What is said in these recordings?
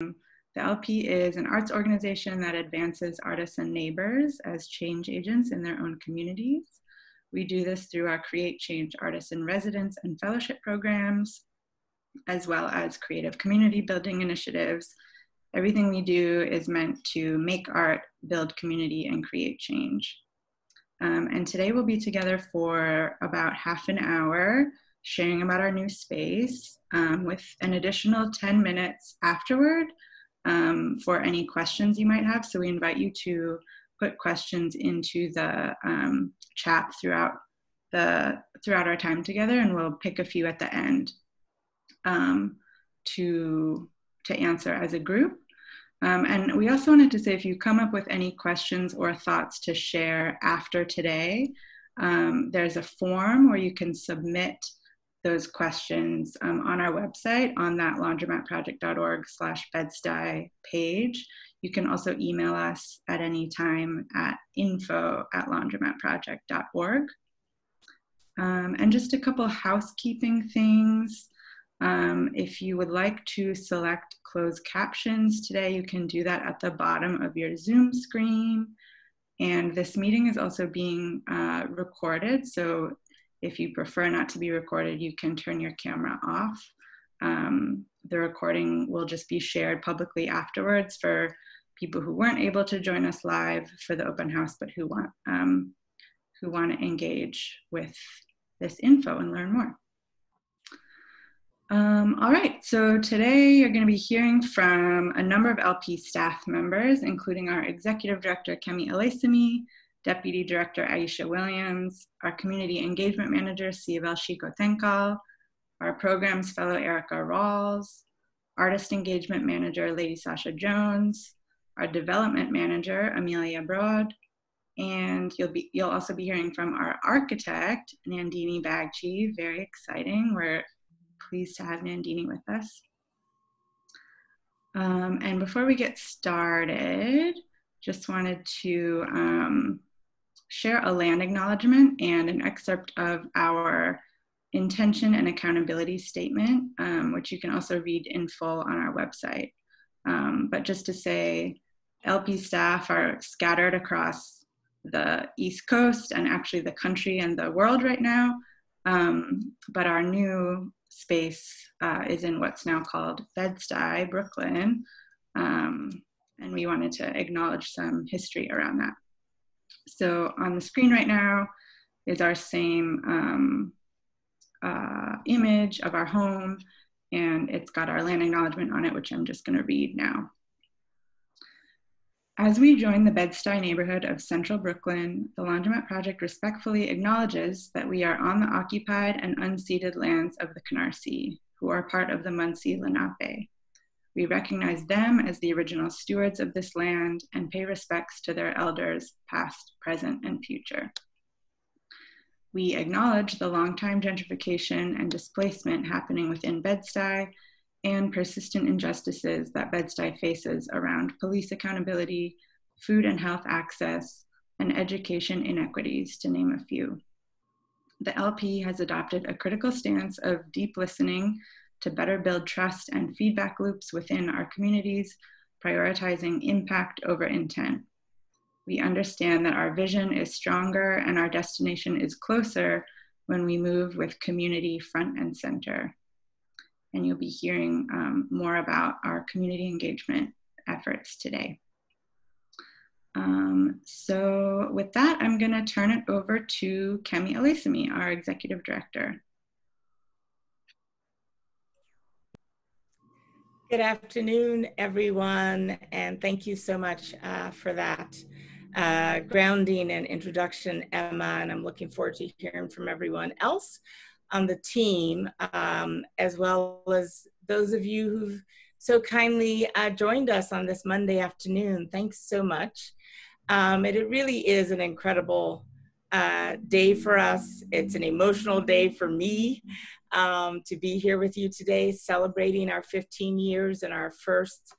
The LP is an arts organization that advances artists and neighbors as change agents in their own communities. We do this through our Create Change Artists in Residence and Fellowship programs, as well as creative community building initiatives. Everything we do is meant to make art, build community, and create change. Um, and today we'll be together for about half an hour sharing about our new space um, with an additional 10 minutes afterward um, for any questions you might have. So we invite you to put questions into the um, chat throughout the throughout our time together, and we'll pick a few at the end um, to to answer as a group. Um, and we also wanted to say if you come up with any questions or thoughts to share after today, um, there's a form where you can submit those questions um, on our website on that laundromatproject.org slash bedstuy page. You can also email us at any time at info at laundromatproject.org. Um, and just a couple housekeeping things. Um, if you would like to select closed captions today, you can do that at the bottom of your Zoom screen. And this meeting is also being uh, recorded. So if you prefer not to be recorded, you can turn your camera off. Um, the recording will just be shared publicly afterwards for people who weren't able to join us live for the open house, but who want um, who want to engage with this info and learn more. Um, all right, so today you're going to be hearing from a number of LP staff members, including our Executive Director, Kemi Ilesanmi, Deputy Director Aisha Williams, our Community Engagement Manager, Siavel Shiko Tenkal, our Programs Fellow Erica Rawls, Artist Engagement Manager Lady Sasha Jones, our Development Manager Amelia Broad, and you'll be you'll also be hearing from our architect Nandini Bagchi. Very exciting. We're pleased to have Nandini with us. Um, and before we get started, just wanted to um, share a land acknowledgement and an excerpt of our intention and accountability statement, um, which you can also read in full on our website. Um, but just to say, LP staff are scattered across the East Coast and actually the country and the world right now. Um, but our new space uh, is in what's now called Bed-Stuy, Brooklyn. Um, and we wanted to acknowledge some history around that. So on the screen right now is our same um, uh, image of our home, and it's got our land acknowledgement on it, which I'm just gonna read now. As we join the Bed-Stuy neighborhood of central Brooklyn, the Laundromat Project respectfully acknowledges that we are on the occupied and unceded lands of the Canarsie, who are part of the Munsee Lenape. We recognize them as the original stewards of this land and pay respects to their elders, past, present, and future. We acknowledge the long-time gentrification and displacement happening within Bed-Stuy and persistent injustices that Bed-Stuy faces around police accountability, food and health access, and education inequities, to name a few. The LP has adopted a critical stance of deep listening to better build trust and feedback loops within our communities, prioritizing impact over intent. We understand that our vision is stronger and our destination is closer when we move with community front and center. And you'll be hearing um, more about our community engagement efforts today. Um, so with that, I'm gonna turn it over to Kemi Ilesanmi, our executive director. Good afternoon, everyone, and thank you so much uh, for that uh, grounding and introduction, Emma, and I'm looking forward to hearing from everyone else on the team, um, as well as those of you who've so kindly uh, joined us on this Monday afternoon. Thanks so much. Um, and it really is an incredible uh, day for us. It's an emotional day for me um, to be here with you today, celebrating our 15 years and our first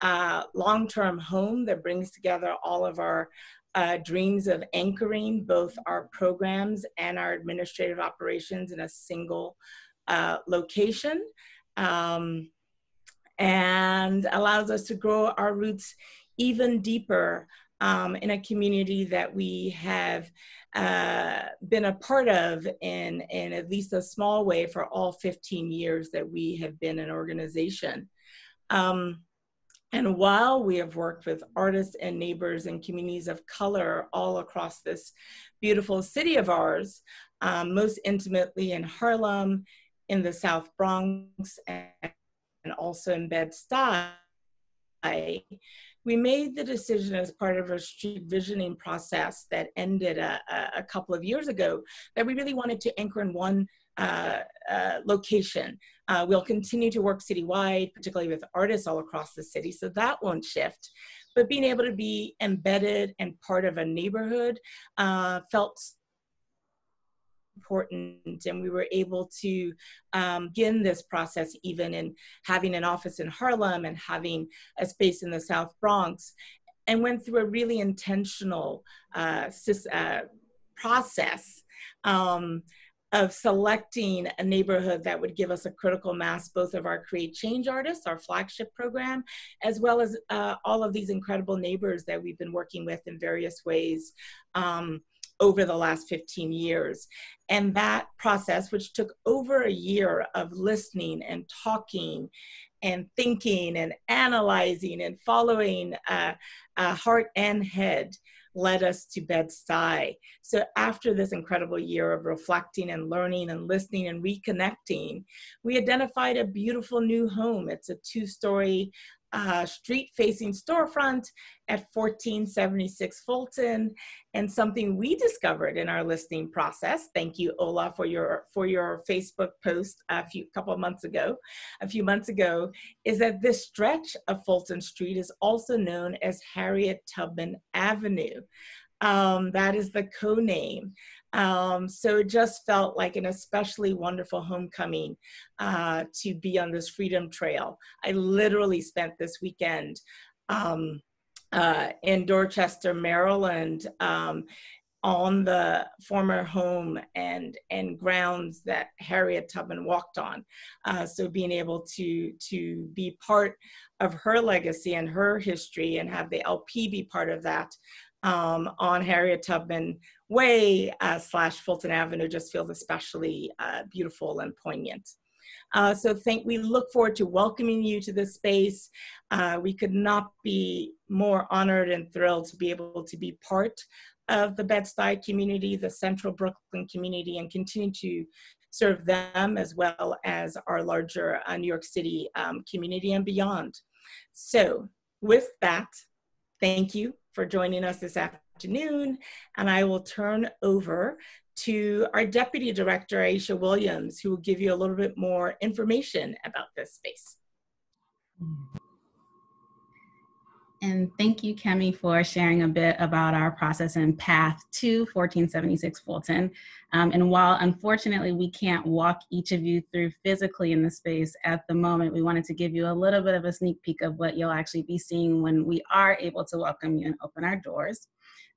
uh, long-term home that brings together all of our uh, dreams of anchoring both our programs and our administrative operations in a single uh, location. Um, and allows us to grow our roots even deeper um, in a community that we have uh, been a part of in, in at least a small way for all 15 years that we have been an organization. Um, and while we have worked with artists and neighbors and communities of color all across this beautiful city of ours, um, most intimately in Harlem, in the South Bronx, and also in Bed-Stuy, we made the decision as part of a street visioning process that ended a, a couple of years ago that we really wanted to anchor in one uh, uh, location. Uh, we'll continue to work citywide, particularly with artists all across the city, so that won't shift. But being able to be embedded and part of a neighborhood uh, felt important and we were able to um, begin this process even in having an office in Harlem and having a space in the South Bronx and went through a really intentional uh, uh, process um, of selecting a neighborhood that would give us a critical mass, both of our Create Change artists, our flagship program, as well as uh, all of these incredible neighbors that we've been working with in various ways. Um, over the last 15 years. And that process, which took over a year of listening and talking and thinking and analyzing and following uh, uh, heart and head, led us to Bed-Stuy. So after this incredible year of reflecting and learning and listening and reconnecting, we identified a beautiful new home. It's a two-story uh, street facing storefront at 1476 Fulton and something we discovered in our listing process. Thank you, Ola, for your for your Facebook post a few couple of months ago, a few months ago, is that this stretch of Fulton Street is also known as Harriet Tubman Avenue. Um, that is the co-name. Um, so it just felt like an especially wonderful homecoming uh, to be on this freedom trail. I literally spent this weekend um, uh, in Dorchester, Maryland, um, on the former home and and grounds that Harriet Tubman walked on. Uh, so being able to to be part of her legacy and her history and have the LP be part of that um, on Harriet Tubman Way uh, slash Fulton Avenue just feels especially uh, beautiful and poignant. Uh, so thank, we look forward to welcoming you to this space. Uh, we could not be more honored and thrilled to be able to be part of the Bed-Stuy community, the central Brooklyn community, and continue to serve them as well as our larger uh, New York City um, community and beyond. So with that, thank you for joining us this afternoon. And I will turn over to our Deputy Director, Aisha Williams, who will give you a little bit more information about this space. And thank you, Kemi, for sharing a bit about our process and path to 1476 Fulton. Um, and while unfortunately we can't walk each of you through physically in the space at the moment, we wanted to give you a little bit of a sneak peek of what you'll actually be seeing when we are able to welcome you and open our doors.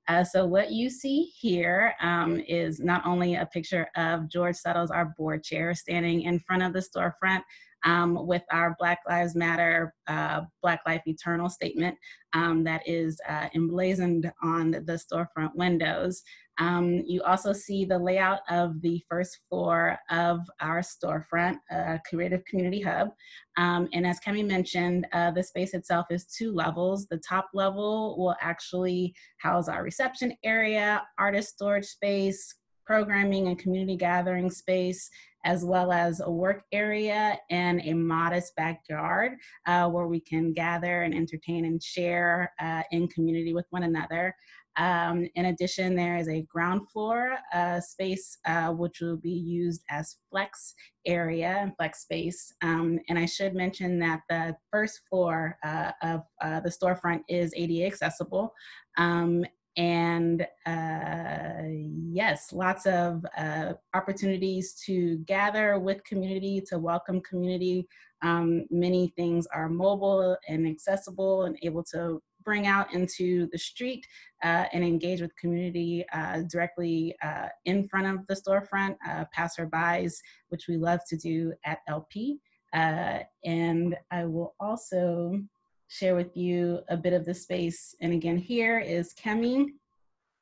Uh, so what you see here um, is not only a picture of George Suttles, our board chair, standing in front of the storefront um, with our Black Lives Matter, uh, Black Life Eternal statement um, that is uh, emblazoned on the storefront windows. Um, you also see the layout of the first floor of our storefront, uh, Creative Community Hub. Um, and as Kemi mentioned, uh, the space itself is two levels. The top level will actually house our reception area, artist storage space, programming and community gathering space, as well as a work area and a modest backyard uh, where we can gather and entertain and share uh, in community with one another. Um, in addition, there is a ground floor uh, space uh, which will be used as flex area and flex space. Um, and I should mention that the first floor uh, of uh, the storefront is ADA accessible. Um, and uh, yes, lots of uh, opportunities to gather with community, to welcome community. Um, many things are mobile and accessible and able to bring out into the street uh, and engage with community uh, directly uh, in front of the storefront, uh, passerbys, which we love to do at LP. And I will also share with you a bit of the space. And again, here is Kemi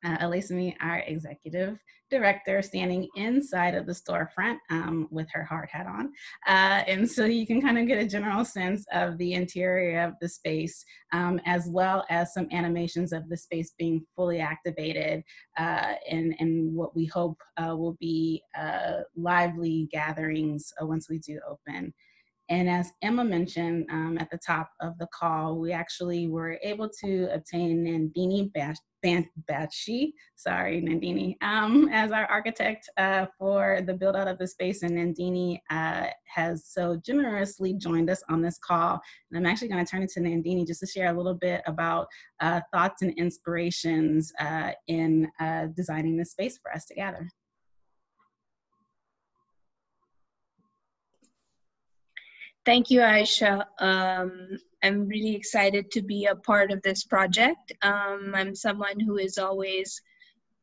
uh, Ilesanmi, our executive director, standing inside of the storefront um, with her hard hat on. Uh, and so you can kind of get a general sense of the interior of the space, um, as well as some animations of the space being fully activated uh, and, and what we hope uh, will be uh, lively gatherings uh, once we do open. And as Emma mentioned um, at the top of the call, we actually were able to obtain Nandini Batshi, sorry, Nandini, um, as our architect uh, for the build out of the space. And Nandini uh, has so generously joined us on this call. And I'm actually going to turn it to Nandini just to share a little bit about uh, thoughts and inspirations uh, in uh, designing this space for us together. Thank you, Aisha. Um, I'm really excited to be a part of this project. Um, I'm someone who is always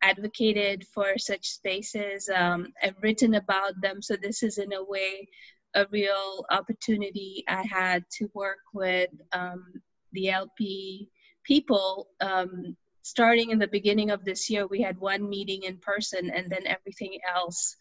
advocated for such spaces. Um, I've written about them, so this is in a way a real opportunity I had to work with um, the LP people. Um, starting in the beginning of this year, we had one meeting in person, and then everything else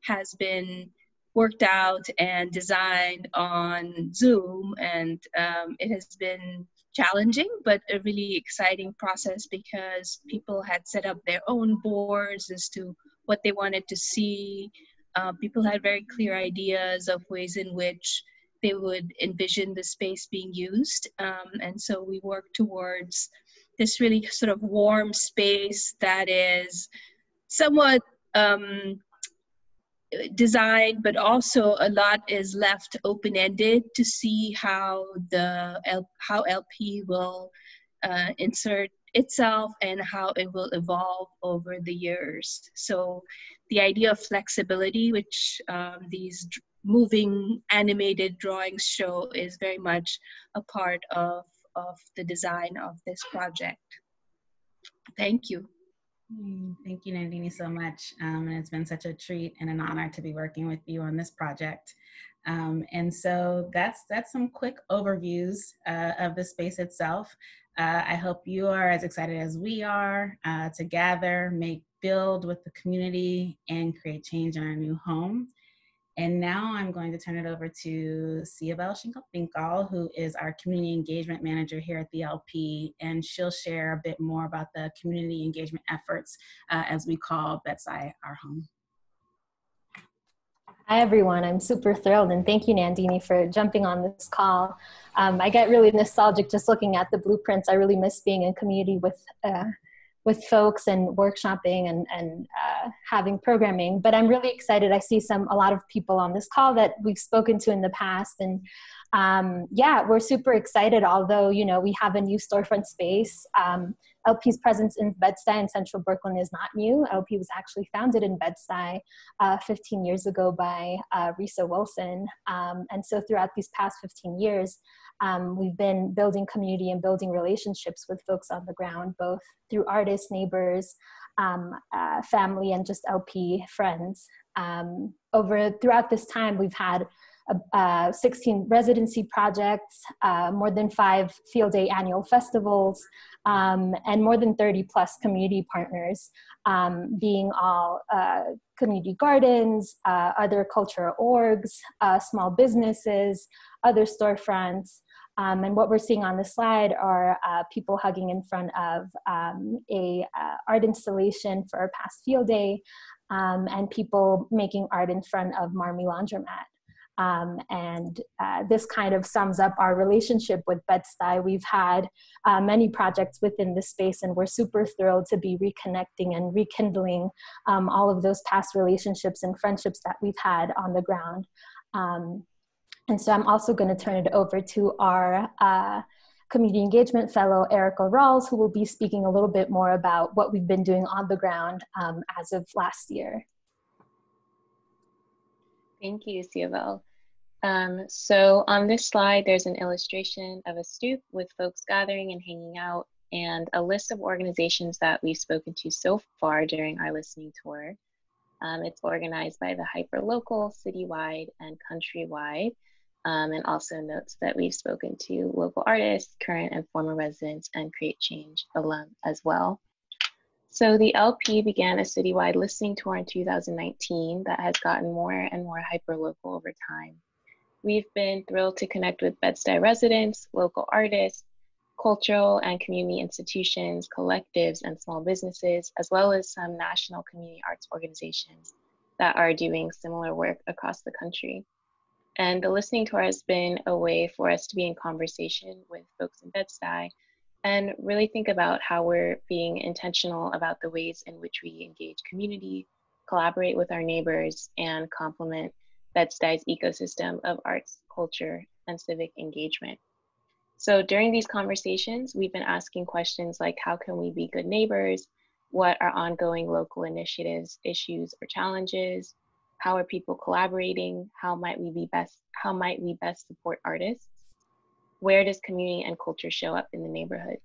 has been worked out and designed on Zoom, and um, it has been challenging but a really exciting process because people had set up their own boards as to what they wanted to see. Uh, people had very clear ideas of ways in which they would envision the space being used. Um, and so we worked towards this really sort of warm space that is somewhat um, design, but also a lot is left open-ended to see how the how LP will uh, insert itself and how it will evolve over the years. So the idea of flexibility, which um, these moving animated drawings show, is very much a part of, of the design of this project. Thank you. Mm, thank you, Nandini, so much. Um, and it's been such a treat and an honor to be working with you on this project. Um, and so that's that's some quick overviews uh, of the space itself. Uh, I hope you are as excited as we are uh, to gather, make, build with the community, and create change in our new home. And now I'm going to turn it over to Siabel Finkel, who is our community engagement manager here at the LP, and she'll share a bit more about the community engagement efforts uh, as we call Bed-Stuy our home. Hi, everyone. I'm super thrilled, and thank you, Nandini, for jumping on this call. Um, I get really nostalgic just looking at the blueprints. I really miss being in community with uh, with folks and workshopping and, and uh, having programming. But I'm really excited. I see some a lot of people on this call that we've spoken to in the past, and um, yeah, we're super excited. Although you know we have a new storefront space. Um, LP's presence in Bed-Stuy and Central Brooklyn is not new. LP was actually founded in Bed-Stuy uh, 15 years ago by uh, Risa Wilson, um, and so throughout these past 15 years um, we've been building community and building relationships with folks on the ground, both through artists, neighbors, um, uh, family, and just LP friends. Um, over throughout this time, we've had uh, 16 residency projects, uh, more than five field day annual festivals, um, and more than 30 plus community partners, um, being all uh, community gardens, uh, other cultural orgs, uh, small businesses, other storefronts, um, and what we're seeing on the slide are uh, people hugging in front of um, a art installation for our past field day, um, and people making art in front of Marmy Laundromat. Um, and uh, this kind of sums up our relationship with Bed-Stuy. We've had uh, many projects within this space, and we're super thrilled to be reconnecting and rekindling um, all of those past relationships and friendships that we've had on the ground. Um, and so I'm also going to turn it over to our uh, community engagement fellow, Erica Rawls, who will be speaking a little bit more about what we've been doing on the ground um, as of last year. Thank you, Siobel. Um, so on this slide, there's an illustration of a stoop with folks gathering and hanging out and a list of organizations that we've spoken to so far during our listening tour. Um, it's organized by the hyperlocal, citywide, and countrywide. um, and also notes that we've spoken to local artists, current and former residents, and Create Change alum as well. So the LP began a citywide listening tour in 2019 that has gotten more and more hyperlocal over time. We've been thrilled to connect with Bed-Stuy residents, local artists, cultural and community institutions, collectives, and small businesses, as well as some national community arts organizations that are doing similar work across the country. And the listening tour has been a way for us to be in conversation with folks in Bed-Stuy and really think about how we're being intentional about the ways in which we engage community, collaborate with our neighbors, and complement Bed-Stuy's ecosystem of arts, culture, and civic engagement. So during these conversations, we've been asking questions like how can we be good neighbors? What are ongoing local initiatives, issues, or challenges? How are people collaborating? How might we be best how might we best support artists? Where does community and culture show up in the neighborhood?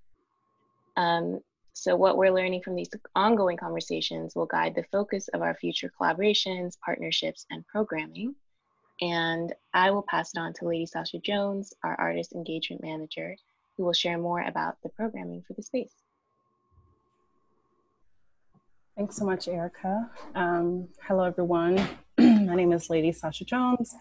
Um, so what we're learning from these ongoing conversations will guide the focus of our future collaborations, partnerships, and programming. And I will pass it on to Lady Sasha Jones, our artist engagement manager, who will share more about the programming for the space. Thanks so much, Erica. Um, hello, everyone. My name is Lady Sasha Jones,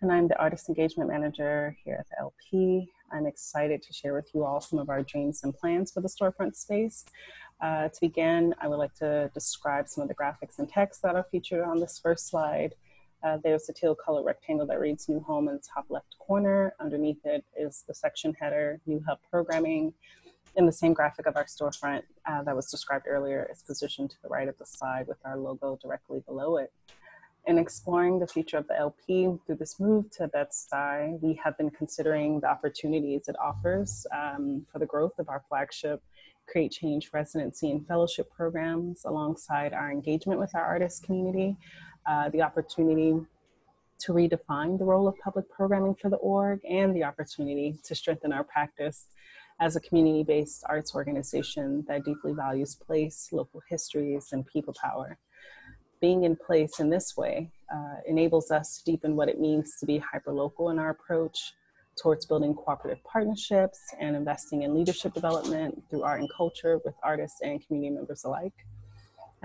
and I'm the Artist Engagement Manager here at the LP. I'm excited to share with you all some of our dreams and plans for the storefront space. Uh, to begin, I would like to describe some of the graphics and text that are featured on this first slide. Uh, there's a teal color rectangle that reads New Home in the top left corner. Underneath it is the section header, New Hub Programming, in the same graphic of our storefront uh, that was described earlier is positioned to the right of the slide with our logo directly below it. In exploring the future of the LP through this move to Bed-Stuy, we have been considering the opportunities it offers um, for the growth of our flagship Create Change residency and fellowship programs alongside our engagement with our artist community, uh, the opportunity to redefine the role of public programming for the org and the opportunity to strengthen our practice as a community based arts organization that deeply values place, local histories, and people power. Being in place in this way uh, enables us to deepen what it means to be hyperlocal in our approach towards building cooperative partnerships and investing in leadership development through art and culture with artists and community members alike.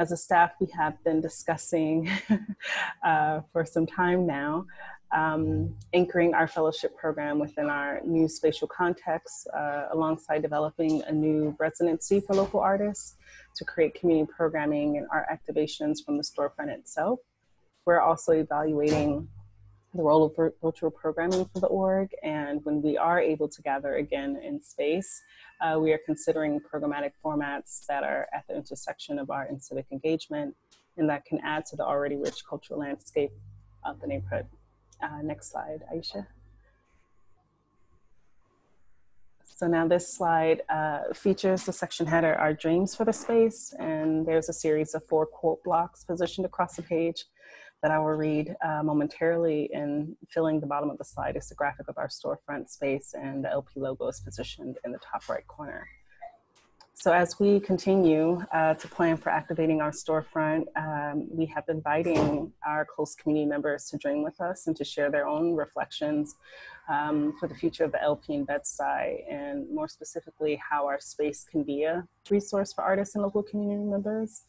As a staff, we have been discussing uh, for some time now um, anchoring our fellowship program within our new spatial context uh, alongside developing a new residency for local artists to create community programming and art activations from the storefront itself. We're also evaluating the role of virtual programming for the org, and when we are able to gather again in space, uh, we are considering programmatic formats that are at the intersection of art and civic engagement, and that can add to the already rich cultural landscape of the neighborhood. Uh, next slide, Aisha. So now this slide uh, features the section header, Our Dreams for the Space, and there's a series of four quote blocks positioned across the page that I will read uh, momentarily and filling the bottom of the slide is the graphic of our storefront space and the LP logo is positioned in the top right corner. So as we continue uh, to plan for activating our storefront, um, we have been inviting our close community members to join with us and to share their own reflections um, for the future of the LP in Bed-Stuy, and more specifically, how our space can be a resource for artists and local community members.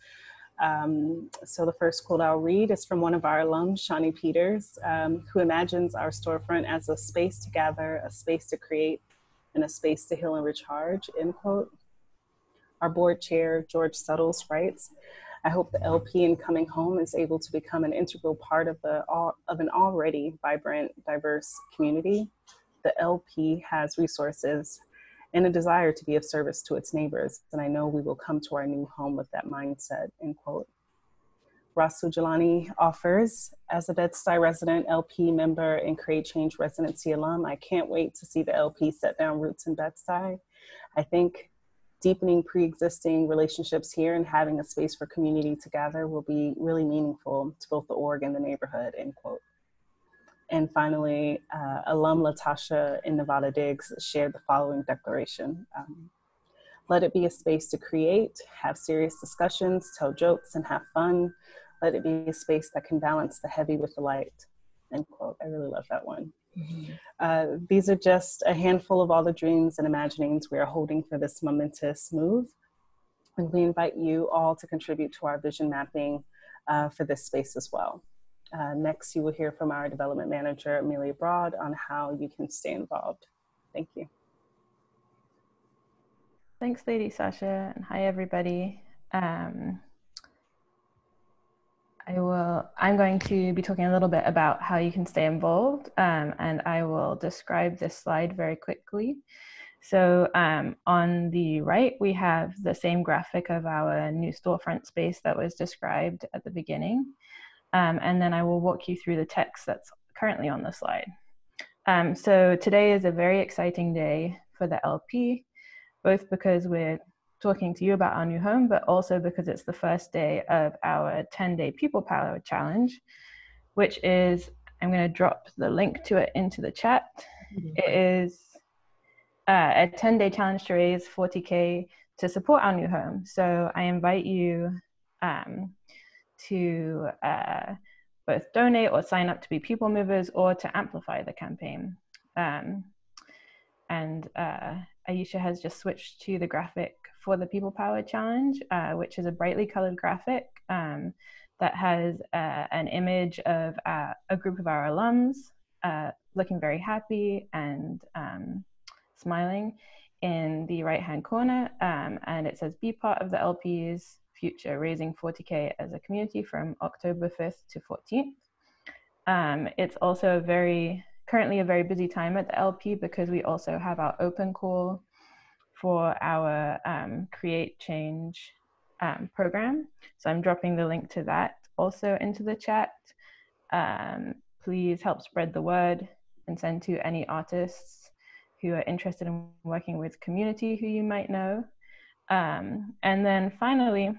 Um, so the first quote I'll read is from one of our alums, Shawnee Peters, um, who imagines our storefront as a space to gather, a space to create, and a space to heal and recharge, end quote. Our board chair, George Suttles, writes, I hope the LP in Coming Home is able to become an integral part of, the, of an already vibrant, diverse community. The LP has resources and a desire to be of service to its neighbors, and I know we will come to our new home with that mindset, end quote. Rasu Jilani offers, as a Bed-Stuy resident, LP member, and Create Change residency alum, I can't wait to see the LP set down roots in Bed-Stuy. I think deepening pre-existing relationships here and having a space for community to gather will be really meaningful to both the org and the neighborhood, end quote. And finally, uh, alum Latasha in Nevada Diggs shared the following declaration. Um, let it be a space to create, have serious discussions, tell jokes, and have fun. Let it be a space that can balance the heavy with the light. End quote. I really love that one. Mm-hmm. Uh, these are just a handful of all the dreams and imaginings we are holding for this momentous move. And we invite you all to contribute to our vision mapping uh, for this space as well. Uh, next, you will hear from our development manager, Amelia Broad, on how you can stay involved. Thank you. Thanks, Lady Sasha, and hi, everybody. Um, I will, I'm going to be talking a little bit about how you can stay involved, um, and I will describe this slide very quickly. So um, on the right, we have the same graphic of our new storefront space that was described at the beginning. Um, and then I will walk you through the text that's currently on the slide. Um, so today is a very exciting day for the LP, both because we're talking to you about our new home, but also because it's the first day of our 10 day People Power Challenge, which is, I'm going to drop the link to it into the chat. Mm-hmm. It is uh, a 10 day challenge to raise 40K to support our new home. So I invite you um, to uh, both donate or sign up to be people movers or to amplify the campaign. Um, and uh, Aisha has just switched to the graphic for the People Power Challenge, uh, which is a brightly colored graphic um, that has uh, an image of uh, a group of our alums uh, looking very happy and um, smiling in the right hand corner. Um, and it says, Be part of the LP's future, raising 40K as a community from October 5th to 14th. Um, it's also a very currently a very busy time at the LP because we also have our open call for our um, Create Change um, program. So I'm dropping the link to that also into the chat. Um, please help spread the word and send to any artists who are interested in working with community who you might know. Um, and then finally,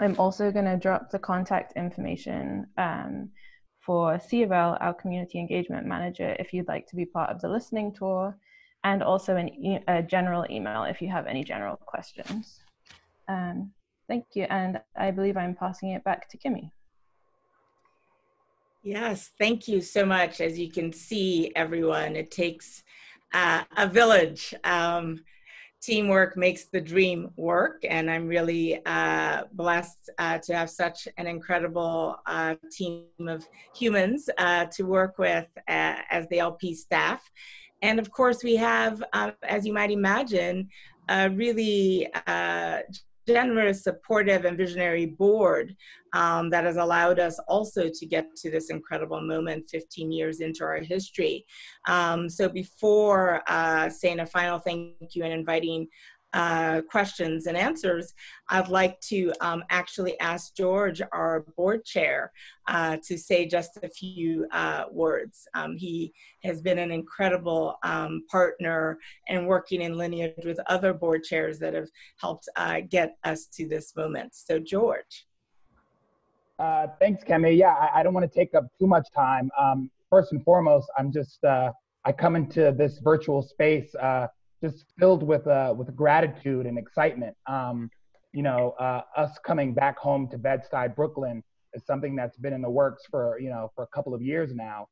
I'm also going to drop the contact information um, for Siovel, our community engagement manager, if you'd like to be part of the listening tour and also an e a general email if you have any general questions. Um, thank you, and I believe I'm passing it back to Kemi. Yes, thank you so much. As you can see, everyone, it takes uh, a village. Um, teamwork makes the dream work, and I'm really uh, blessed uh, to have such an incredible uh, team of humans uh, to work with uh, as the LP staff. And of course, we have, uh, as you might imagine, a really generous, supportive, and visionary board um, that has allowed us also to get to this incredible moment 15 years into our history. Um, so before uh, saying a final thank you and inviting uh, questions and answers, I'd like to um, actually ask George, our board chair, uh, to say just a few uh, words. Um, he has been an incredible um, partner and working in lineage with other board chairs that have helped uh, get us to this moment. So, George. Uh, thanks, Kemi. Yeah, I, I don't want to take up too much time. Um, first and foremost, I'm just uh, I come into this virtual space just filled with uh, with gratitude and excitement. Um, you know, uh, us coming back home to Bed-Stuy, Brooklyn, is something that's been in the works for you know for a couple of years now.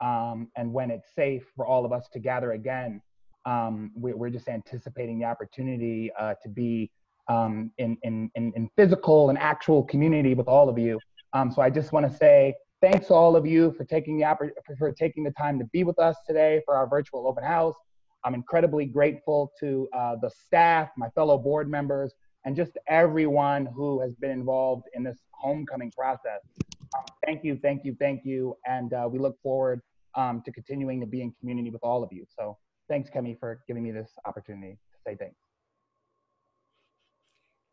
Um, and when it's safe for all of us to gather again, um, we, are just anticipating the opportunity uh, to be um, in, in, in, in, physical and actual community with all of you. Um, so I just want to say thanks to all of you for taking the for, for taking the time to be with us today for our virtual open house. I'm incredibly grateful to uh, the staff, my fellow board members, and just everyone who has been involved in this homecoming process. Um, thank you, thank you, thank you. And uh, we look forward um, to continuing to be in community with all of you. So thanks, Kemi, for giving me this opportunity to say thanks.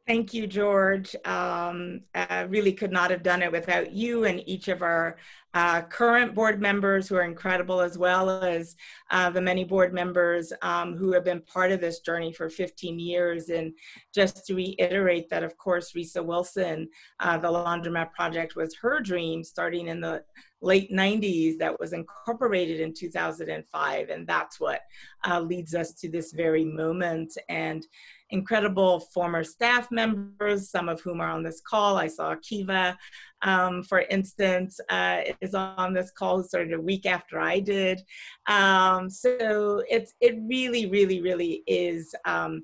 Thank you, George. Um, I really could not have done it without you and each of our uh, current board members who are incredible, as well as uh, the many board members um, who have been part of this journey for 15 years. And just to reiterate that, of course, Risa Wilson, uh, the Laundromat Project was her dream starting in the late 90s that was incorporated in 2005. And that's what uh, leads us to this very moment. And incredible former staff members, some of whom are on this call. I saw Kiva, um, for instance, uh, is on this call who started a week after I did. Um, so it's, it really, really, really is um,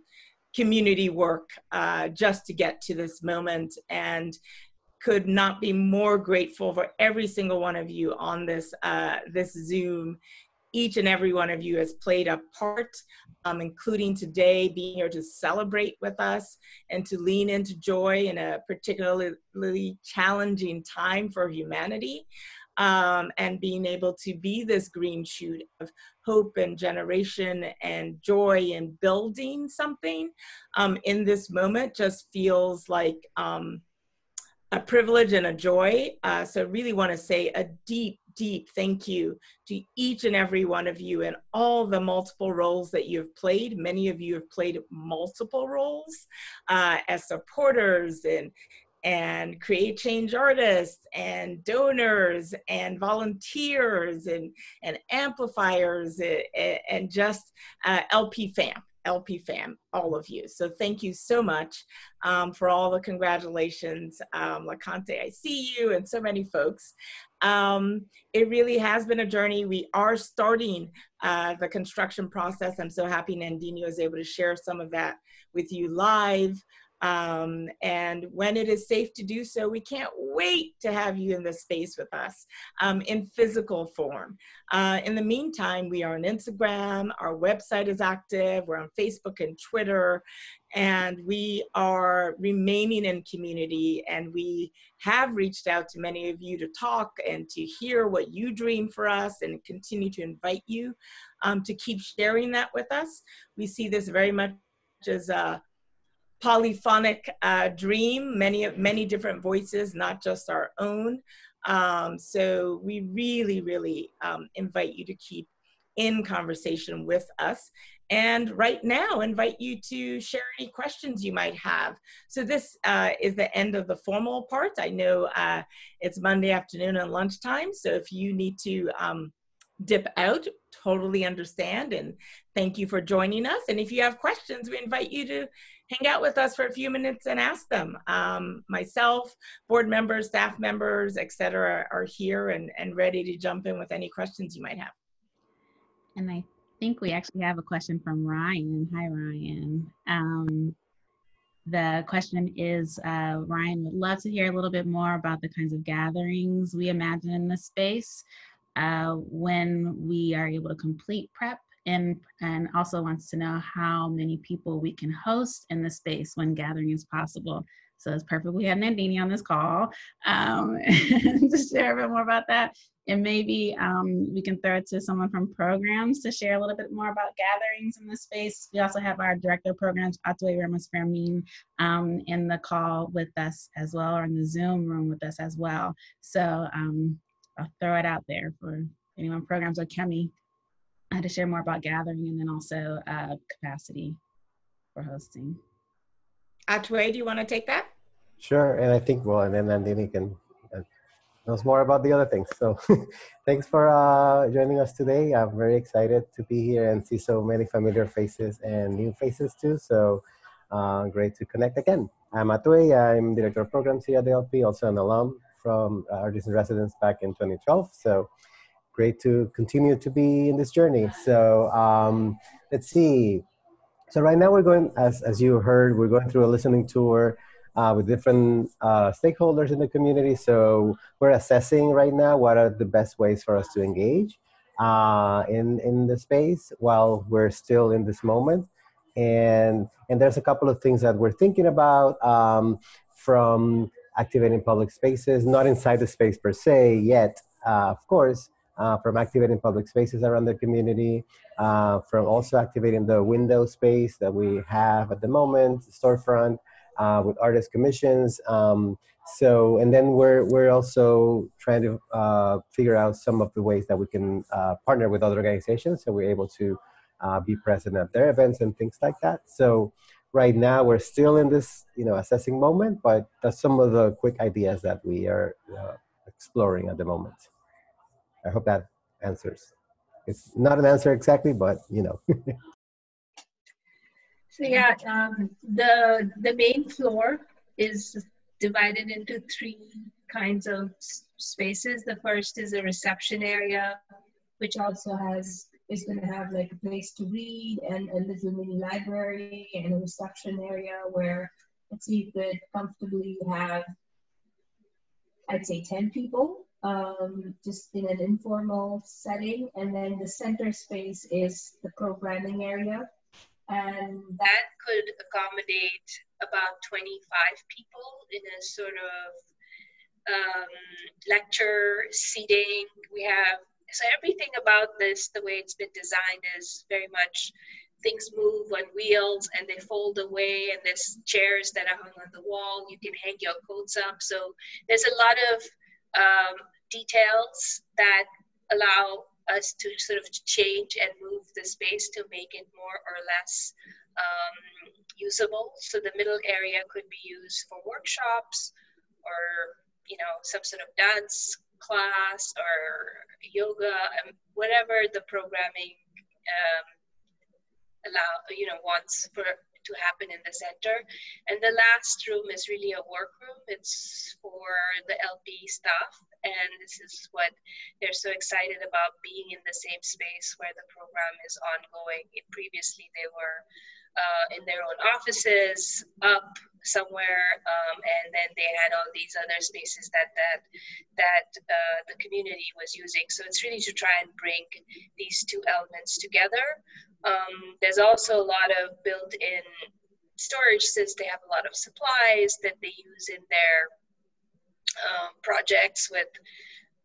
community work uh, just to get to this moment. And could not be more grateful for every single one of you on this uh, this Zoom. Each and every one of you has played a part, um, including today being here to celebrate with us and to lean into joy in a particularly challenging time for humanity. Um, and being able to be this green shoot of hope and generation and joy and building something um, in this moment just feels like um, a privilege and a joy. Uh, so really want to say a deep, deep thank you to each and every one of you and all the multiple roles that you've played. Many of you have played multiple roles uh, as supporters and and create change artists and donors and volunteers and, and amplifiers and, eh, and just uh, LP fam. LP fam, all of you. So thank you so much um, for all the congratulations. Um, I see you, and so many folks. Um, it really has been a journey. We are starting uh, the construction process. I'm so happy Nandini was able to share some of that with you live. Um, and when it is safe to do so, we can't wait to have you in this space with us um, in physical form. Uh, in the meantime, we are on Instagram, our website is active, we're on Facebook and Twitter, and we are remaining in community and we have reached out to many of you to talk and to hear what you dream for us and continue to invite you um, to keep sharing that with us. We see this very much as a polyphonic uh, dream, many, many different voices, not just our own. Um, so we really, really um, invite you to keep in conversation with us. And right now, invite you to share any questions you might have. So this uh, is the end of the formal part. I know uh, it's Monday afternoon and lunchtime, so if you need to um, dip out, totally understand. And thank you for joining us. And if you have questions, we invite you to hang out with us for a few minutes and ask them. Um, myself, board members, staff members, etc., are here and, and ready to jump in with any questions you might have. And I think we actually have a question from Ryan. Hi, Ryan. Um, the question is uh, Ryan would love to hear a little bit more about the kinds of gatherings we imagine in this space uh, when we are able to complete prep and, and also wants to know how many people we can host in the space when gathering is possible. So it's perfect. We have Nandini on this call um, to share a bit more about that. And maybe um, we can throw it to someone from programs to share a little bit more about gatherings in the space. We also have our director of programs, Hatuey Ramos Fermin, um, in the call with us as well, or in the Zoom room with us as well. So um, I'll throw it out there for anyone programs or Kemi uh, to share more about gathering and then also uh, capacity for hosting. Hatuey, do you want to take that? Sure, and I think well, and then Nandini can uh, knows more about the other things. So, thanks for uh, joining us today. I'm very excited to be here and see so many familiar faces and new faces too. So, uh, great to connect again. I'm Hatuey. I'm director of programs here at the LP, also an alum from Artists in Residence back in 2012. So, great to continue to be in this journey. So um, let's see. So right now we're going, as, as you heard, we're going through a listening tour uh, with different uh, stakeholders in the community. So we're assessing right now what are the best ways for us to engage uh, in, in the space while we're still in this moment. And, and there's a couple of things that we're thinking about um, from activating public spaces, not inside the space per se yet, uh, of course, uh, from activating public spaces around the community, uh, from also activating the window space that we have at the moment, storefront, uh, with artist commissions. Um, so, and then we're, we're also trying to uh, figure out some of the ways that we can uh, partner with other organizations so we're able to be present at their events and things like that. So right now we're still in this, you know, assessing moment, but that's some of the quick ideas that we are exploring at the moment. I hope that answers. It's not an answer exactly, but you know. so yeah, um, the the main floor is divided into three kinds of spaces. The first is a reception area, which also has is going to have like a place to read and a little mini library and a reception area where you could comfortably have I'd say 10 people um, just in an informal setting. And then the center space is the programming area. And that could accommodate about 25 people in a sort of um, lecture seating. We have, so everything about this, the way it's been designed is very much things move on wheels and they fold away and there's chairs that are hung on the wall you can hang your coats up so there's a lot of um, details that allow us to sort of change and move the space to make it more or less um, usable. So the middle area could be used for workshops or, you know, some sort of dance class or yoga, and whatever the programming um, allow, you know, wants for to happen in the center. And the last room is really a workroom. It's for the LP staff. And this is what they're so excited about being in the same space where the program is ongoing. Previously, they were uh, in their own offices up somewhere um, and then they had all these other spaces that that that uh, the community was using. So it's really to try and bring these two elements together. Um, there's also a lot of built-in storage since they have a lot of supplies that they use in their um, projects with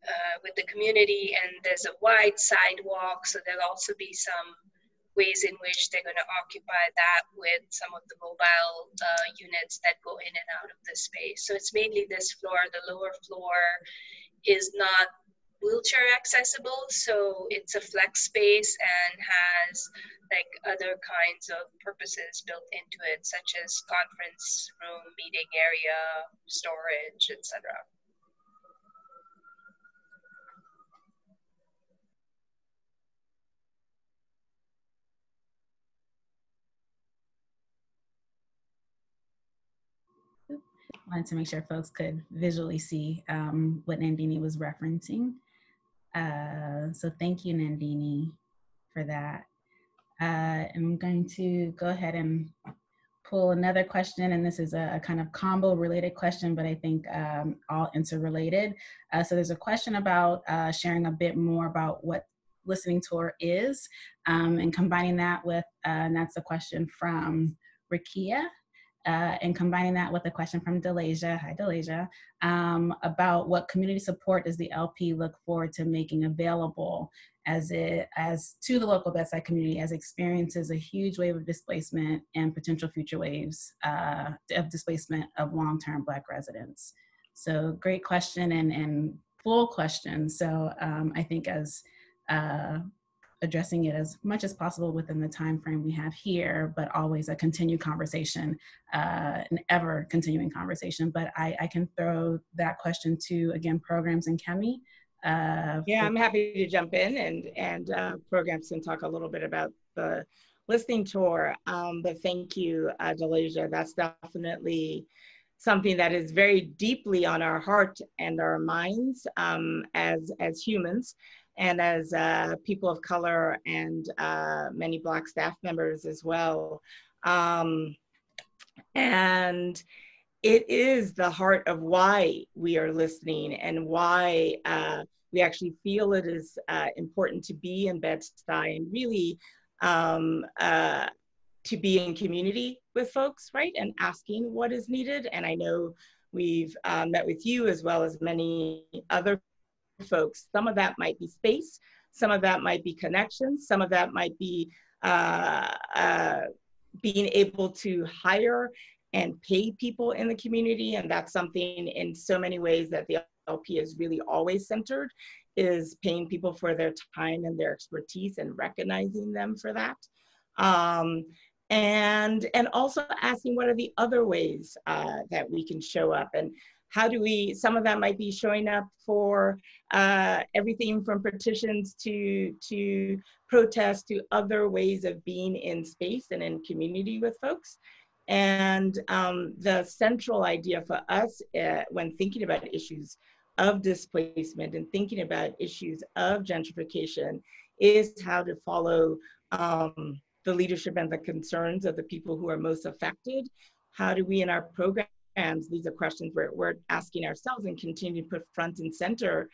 uh, with the community. And there's a wide sidewalk so there'll also be some ways in which they're going to occupy that with some of the mobile uh, units that go in and out of the space so it's mainly this floor the lower floor is not wheelchair accessible. So it's a flex space and has like other kinds of purposes built into it, such as conference room, meeting area, storage, etc. wanted to make sure folks could visually see um, what Nandini was referencing. Uh, so thank you, Nandini, for that. Uh, I'm going to go ahead and pull another question, and this is a, a kind of combo related question, but I think um, all interrelated. Uh, so there's a question about uh, sharing a bit more about what listening tour is, um, and combining that with, uh, and that's a question from Rakia uh, and combining that with a question from Delasia, hi Delasia, um, about what community support does the LP look forward to making available as it as to the local Bed-Stuy community as experiences a huge wave of displacement and potential future waves uh, of displacement of long-term Black residents. So great question and, and full question. So um, I think as uh, addressing it as much as possible within the time frame we have here, but always a continued conversation, uh, an ever continuing conversation. But I, I, can throw that question to again programs and Kemi. Uh, yeah, I'm happy to jump in and and uh, programs can talk a little bit about the listening tour. Um, but thank you, uh, Delasia. That's definitely something that is very deeply on our heart and our minds um, as as humans and as uh, people of color and uh, many Black staff members as well. Um, and it is the heart of why we are listening and why uh, we actually feel it is uh, important to be in Bed-Stuy and really um, uh, to be in community with folks, right? And asking what is needed. And I know we've uh, met with you as well as many other folks. Some of that might be space, some of that might be connections, some of that might be uh, uh, being able to hire and pay people in the community. And that's something in so many ways that the LP is really always centered is paying people for their time and their expertise and recognizing them for that. Um, and, and also asking what are the other ways uh, that we can show up and how do we, some of that might be showing up for uh, everything from petitions to, to protests to other ways of being in space and in community with folks. And um, the central idea for us uh, when thinking about issues of displacement and thinking about issues of gentrification is how to follow um, the leadership and the concerns of the people who are most affected. How do we in our programs, these are questions we're, we're asking ourselves and continue to put front and center,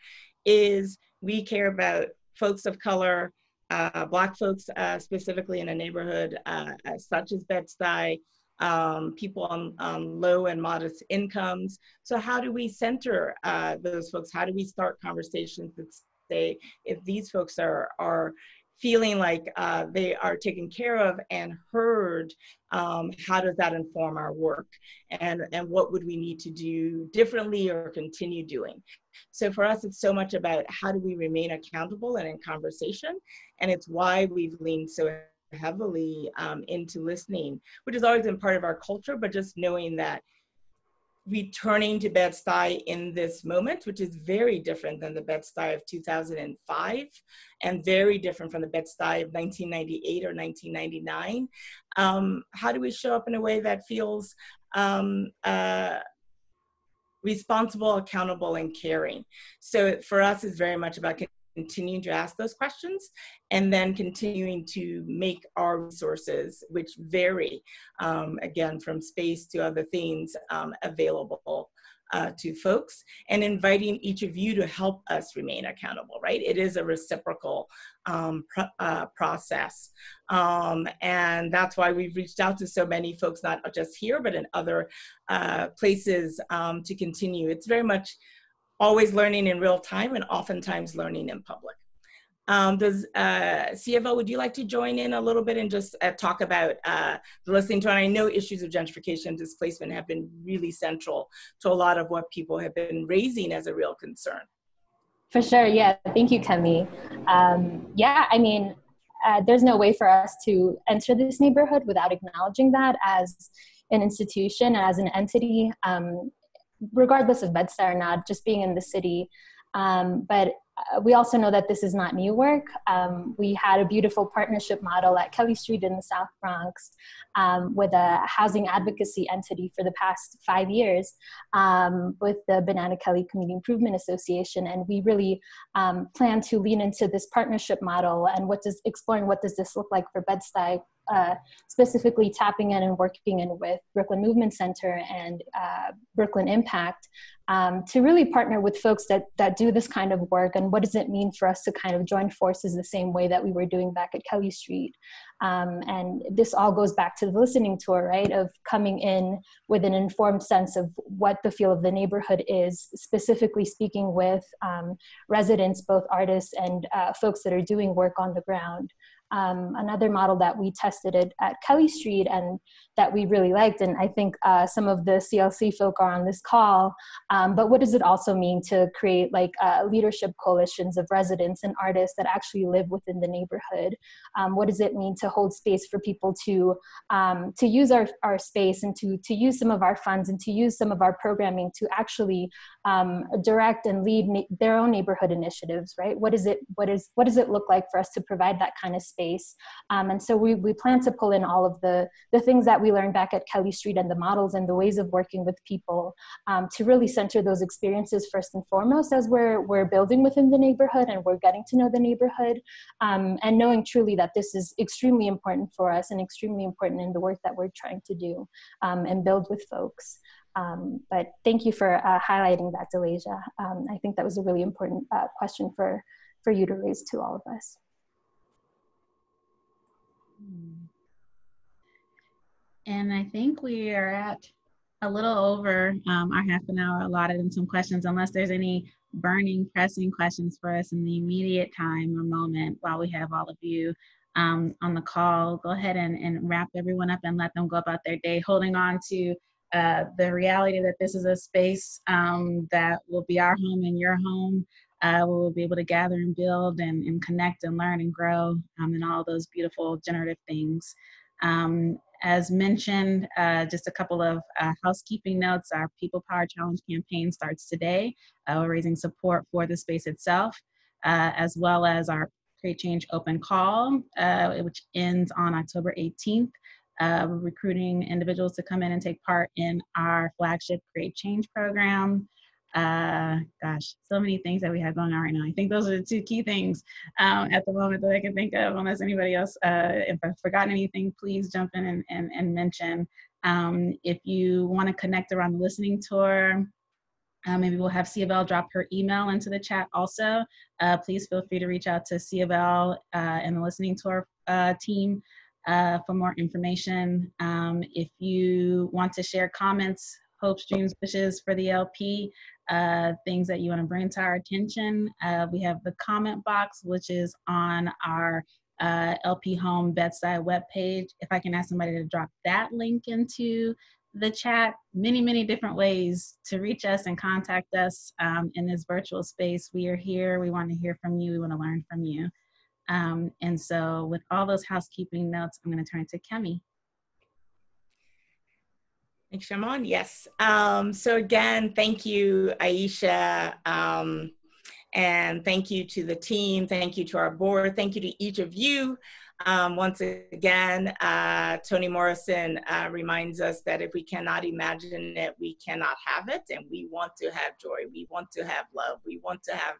is we care about folks of color, uh, Black folks uh, specifically in a neighborhood uh, such as Bed-Stuy, um, people on, on, low and modest incomes. So how do we center uh, those folks? How do we start conversations that say, if these folks are, are feeling like uh, they are taken care of and heard, um, how does that inform our work? And, and what would we need to do differently or continue doing? So for us, it's so much about how do we remain accountable and in conversation. And it's why we've leaned so heavily um, into listening, which has always been part of our culture, but just knowing that returning to Bed-Stuy in this moment, which is very different than the Bed-Stuy of 2005 and very different from the Bed-Stuy of 1998 or 1999. Um, how do we show up in a way that feels um, uh, responsible, accountable, and caring? So for us, it's very much about continuing to ask those questions and then continuing to make our resources, which vary, um, again, from space to other things, um, available uh, to folks and inviting each of you to help us remain accountable, right? It is a reciprocal um, uh, process. Um, and that's why we've reached out to so many folks, not just here, but in other uh, places um, to continue. It's very much always learning in real time and oftentimes learning in public. Um, does uh, CFO, would you like to join in a little bit and just uh, talk about uh, the listening to, and I know issues of gentrification and displacement have been really central to a lot of what people have been raising as a real concern. For sure, yeah. Thank you, Kemi. Um, yeah, I mean, uh, there's no way for us to enter this neighborhood without acknowledging that as an institution, as an entity. Um, regardless of Bed-Stuy or not, just being in the city. Um, but uh, we also know that this is not new work. Um, we had a beautiful partnership model at Kelly Street in the South Bronx um, with a housing advocacy entity for the past five years um, with the Banana Kelly Community Improvement Association. And we really um, plan to lean into this partnership model and what does exploring what does this look like for Bed-Stuy uh, specifically tapping in and working in with Brooklyn Movement Center and uh, Brooklyn Impact um, to really partner with folks that, that do this kind of work and what does it mean for us to kind of join forces the same way that we were doing back at Kelly Street. Um, and this all goes back to the listening tour, right? Of coming in with an informed sense of what the feel of the neighborhood is, specifically speaking with um, residents, both artists and uh, folks that are doing work on the ground um, another model that we tested at Kelly Street and that we really liked. And I think uh, some of the CLC folk are on this call. Um, but what does it also mean to create like uh, leadership coalitions of residents and artists that actually live within the neighborhood? Um, what does it mean to hold space for people to um, to use our, our space and to to use some of our funds and to use some of our programming to actually um, direct and lead their own neighborhood initiatives? Right? What is it? What is what does it look like for us to provide that kind of space? Space. Um, and so we, we plan to pull in all of the, the things that we learned back at Kelly Street and the models and the ways of working with people um, to really center those experiences first and foremost as we're, we're building within the neighborhood and we're getting to know the neighborhood um, and knowing truly that this is extremely important for us and extremely important in the work that we're trying to do um, and build with folks. Um, but thank you for uh, highlighting that, Delasia. Um, I think that was a really important uh, question for, for you to raise to all of us. And I think we are at a little over um, our half an hour allotted in some questions, unless there's any burning, pressing questions for us in the immediate time or moment while we have all of you um, on the call. Go ahead and, and wrap everyone up and let them go about their day, holding on to uh, the reality that this is a space um, that will be our home and your home. Uh, we'll be able to gather and build and, and connect and learn and grow um, and all those beautiful generative things. Um, as mentioned, uh, just a couple of uh, housekeeping notes. Our People Power Challenge campaign starts today. Uh, we're raising support for the space itself, uh, as well as our Create Change Open Call, uh, which ends on October 18th. Uh, we're recruiting individuals to come in and take part in our flagship Create Change program uh gosh so many things that we have going on right now i think those are the two key things um, at the moment that i can think of unless anybody else uh, if i've forgotten anything please jump in and, and, and mention um, if you want to connect around the listening tour uh, maybe we'll have C of L drop her email into the chat also. Uh, please feel free to reach out to C of L uh, and the listening tour uh, team uh, for more information. Um, if you want to share comments, hopes, dreams, wishes for the LP, uh, things that you want to bring to our attention. Uh, we have the comment box, which is on our uh, LP Home Bed-Stuy webpage. If I can ask somebody to drop that link into the chat, many, many different ways to reach us and contact us um, in this virtual space. We are here. We want to hear from you. We want to learn from you. Um, and so, with all those housekeeping notes, I'm going to turn it to Kemi. Sure I'm. Yes. Um, so again, thank you, Aisha. Um, and thank you to the team. Thank you to our board. Thank you to each of you. Um, once again, uh, Toni Morrison uh, reminds us that if we cannot imagine it, we cannot have it. And we want to have joy. We want to have love. We want to have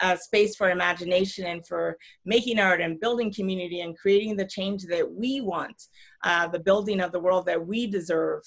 uh, space for imagination and for making art and building community and creating the change that we want, uh, the building of the world that we deserve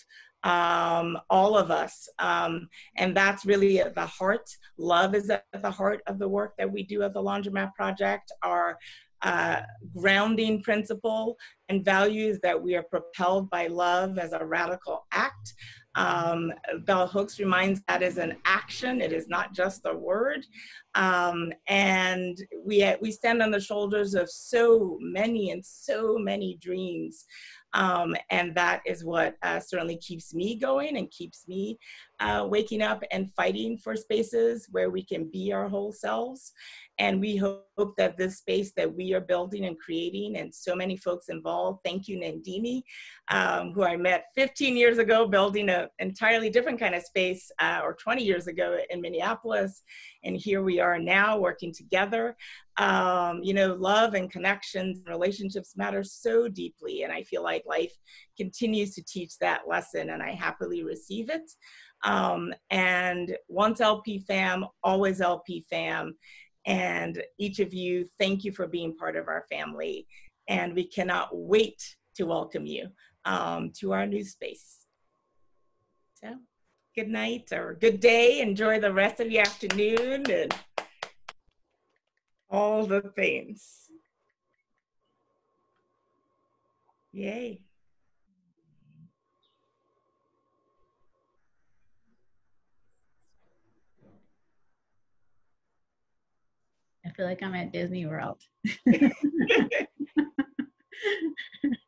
um, all of us. Um, and that's really at the heart. Love is at the heart of the work that we do at the Laundromat Project. Our uh, grounding principle and values that we are propelled by love as a radical act. Um, Bell Hooks reminds that is an action, it is not just a word. Um, and we, we stand on the shoulders of so many and so many dreams. Um, and that is what uh, certainly keeps me going and keeps me uh, waking up and fighting for spaces where we can be our whole selves. And we hope that this space that we are building and creating, and so many folks involved, thank you, Nandini, um, who I met 15 years ago, building an entirely different kind of space, uh, or 20 years ago in Minneapolis. And here we are now working together. Um, you know, love and connections and relationships matter so deeply. And I feel like life continues to teach that lesson, and I happily receive it. Um, and once LP fam, always LP fam. And each of you, thank you for being part of our family. And we cannot wait to welcome you um, to our new space. So, good night or good day. Enjoy the rest of the afternoon and all the things. Yay. Feel like I'm at Disney World.